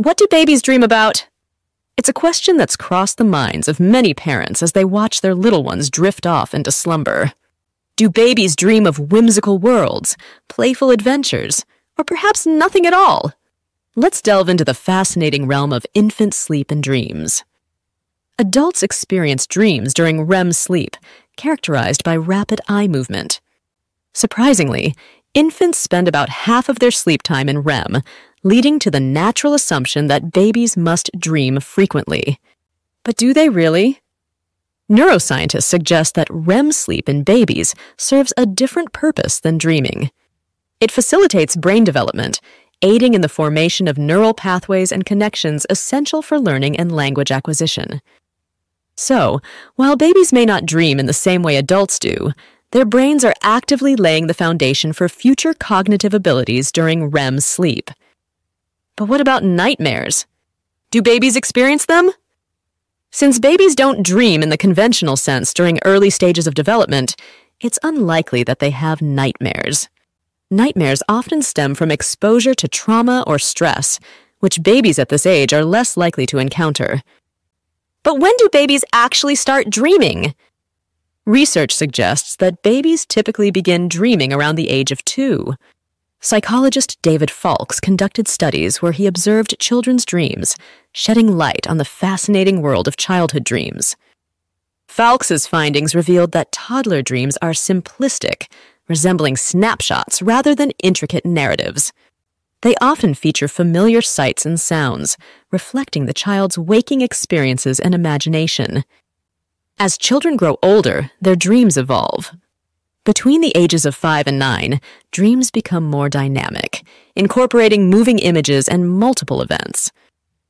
What do babies dream about? It's a question that's crossed the minds of many parents as they watch their little ones drift off into slumber. Do babies dream of whimsical worlds, playful adventures, or perhaps nothing at all? Let's delve into the fascinating realm of infant sleep and dreams. Adults experience dreams during REM sleep, characterized by rapid eye movement. Surprisingly, infants spend about half of their sleep time in REM, leading to the natural assumption that babies must dream frequently. But do they really? Neuroscientists suggest that REM sleep in babies serves a different purpose than dreaming. It facilitates brain development, aiding in the formation of neural pathways and connections essential for learning and language acquisition. So, while babies may not dream in the same way adults do, their brains are actively laying the foundation for future cognitive abilities during REM sleep. But what about nightmares? Do babies experience them? Since babies don't dream in the conventional sense during early stages of development, it's unlikely that they have nightmares. Nightmares often stem from exposure to trauma or stress, which babies at this age are less likely to encounter. But when do babies actually start dreaming? Research suggests that babies typically begin dreaming around the age of two. Psychologist David Foulkes conducted studies where he observed children's dreams, shedding light on the fascinating world of childhood dreams. Foulkes's findings revealed that toddler dreams are simplistic, resembling snapshots rather than intricate narratives. They often feature familiar sights and sounds, reflecting the child's waking experiences and imagination. As children grow older, their dreams evolve, between the ages of 5 and 9, dreams become more dynamic, incorporating moving images and multiple events.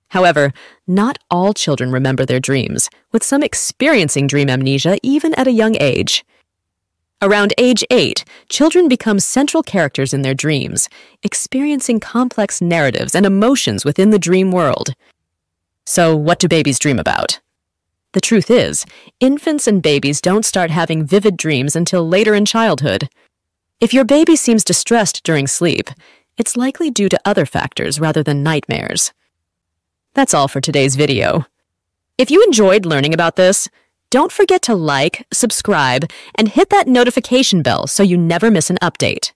However, not all children remember their dreams, with some experiencing dream amnesia even at a young age. Around age 8, children become central characters in their dreams, experiencing complex narratives and emotions within the dream world. So, what do babies dream about? The truth is, infants and babies don't start having vivid dreams until later in childhood. If your baby seems distressed during sleep, it's likely due to other factors rather than nightmares. That's all for today's video. If you enjoyed learning about this, don't forget to like, subscribe, and hit that notification bell so you never miss an update.